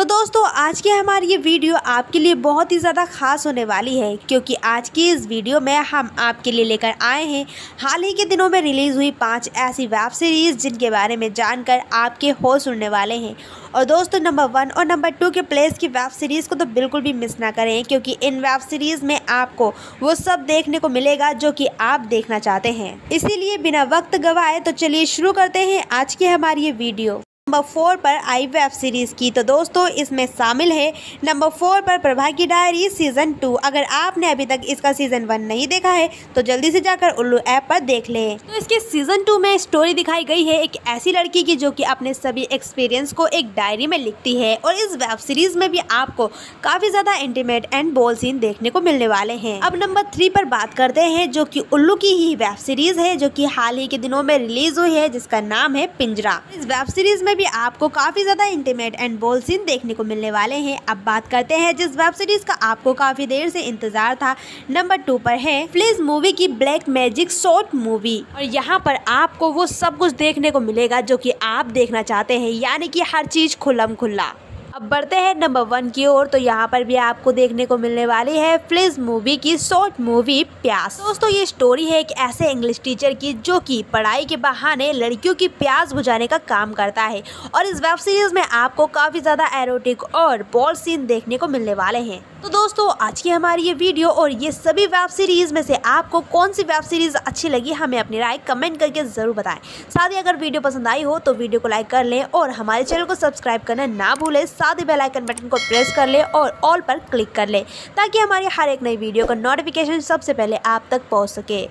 तो दोस्तों, आज की हमारी ये वीडियो आपके लिए बहुत ही ज़्यादा ख़ास होने वाली है, क्योंकि आज की इस वीडियो में हम आपके लिए लेकर आए हैं। हाल ही के दिनों में रिलीज़ हुई पाँच ऐसी वेब सीरीज़, जिनके बारे में जानकर आपके होश उड़ने वाले हैं। और दोस्तों, नंबर वन और नंबर टू के प्लेस की वेब सीरीज़ को तो बिल्कुल भी मिस ना करें, क्योंकि इन वेब सीरीज़ में आपको वो सब देखने को मिलेगा जो कि आप देखना चाहते हैं। इसीलिए बिना वक्त गवाए तो चलिए शुरू करते हैं आज की हमारी ये वीडियो। नंबर फोर पर आई वेब सीरीज़ की। तो दोस्तों, इसमें शामिल है नंबर फोर पर प्रभा की डायरी सीज़न टू। अगर आपने अभी तक इसका सीज़न वन नहीं देखा है तो जल्दी से जाकर उल्लू ऐप पर देख लें। तो इसके सीज़न टू में स्टोरी दिखाई गई है एक ऐसी लड़की की, जो कि अपने सभी एक्सपीरियंस को एक डायरी में लिखती है और इस वेब सीरीज़ में भी आपको काफ़ी ज़्यादा इंटीमेट एंड बोल सीन देखने को मिलने वाले हैं। अब नंबर थ्री पर बात करते हैं, जो की उल्लू की ही वेब सीरीज़ है, जो की हाल ही के दिनों में रिलीज़ हुई है, जिसका नाम है पिंजरा। इस वेब सीरीज़ में भी आपको काफ़ी ज़्यादा इंटीमेट एंड बोल सीन देखने को मिलने वाले हैं। अब बात करते हैं जिस वेब सीरीज़ का आपको काफ़ी देर से इंतज़ार था नंबर टू पर है प्लीज़ मूवी की ब्लैक मैजिक शॉर्ट मूवी और यहाँ पर आपको वो सब कुछ देखने को मिलेगा जो कि आप देखना चाहते हैं, यानी कि हर चीज़ खुलम खुल्ला। अब बढ़ते हैं नंबर वन की ओर। तो यहाँ पर भी आपको देखने को मिलने वाली है फ्लिज मूवी की शॉर्ट मूवी प्यास। दोस्तों, ये स्टोरी है एक ऐसे इंग्लिश टीचर की जो कि पढ़ाई के बहाने लड़कियों की प्यास बुझाने का काम करता है। और इस वेब सीरीज़ में आपको काफ़ी ज़्यादा एरोटिक और बॉल सीन देखने को मिलने वाले हैं। तो दोस्तों, आज की हमारी ये वीडियो और ये सभी वेब सीरीज़ में से आपको कौन सी वेब सीरीज़ अच्छी लगी, हमें अपनी राय कमेंट करके ज़रूर बताएँ। साथ ही अगर वीडियो पसंद आई हो तो वीडियो को लाइक कर लें और हमारे चैनल को सब्सक्राइब करना ना भूलें। साथ ही बेल आइकन बटन को प्रेस कर ले और ऑल पर क्लिक कर ले, ताकि हमारी हर एक नई वीडियो का नोटिफिकेशन सबसे पहले आप तक पहुँच सके।